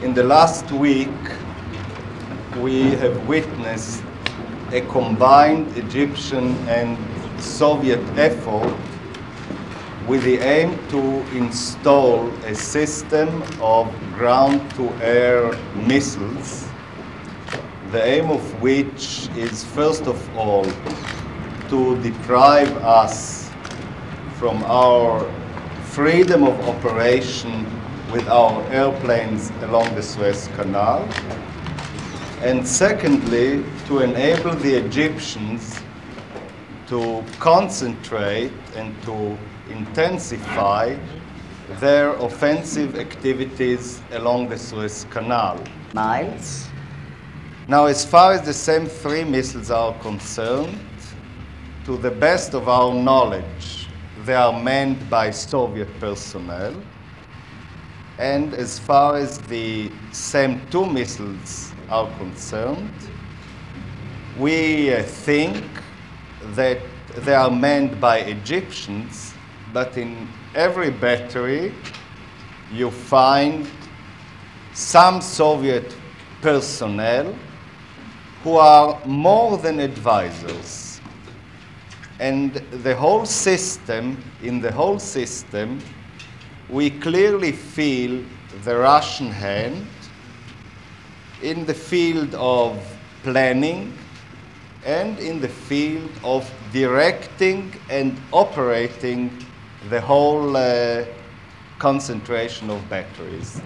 In the last week, we have witnessed a combined Egyptian and Soviet effort with the aim to install a system of ground to air missiles, the aim of which is, first of all, to deprive us from our freedom of operation with our airplanes along the Suez Canal, and secondly, to enable the Egyptians to concentrate and to intensify their offensive activities along the Suez Canal. miles. Now, as far as the SAM three missiles are concerned, to the best of our knowledge, they are manned by Soviet personnel. And as far as the SAM two missiles are concerned, we uh, think that they are manned by Egyptians, but in every battery you find some Soviet personnel who are more than advisors. And the whole system, in the whole system, we clearly feel the Russian hand in the field of planning and in the field of directing and operating the whole uh, concentration of batteries.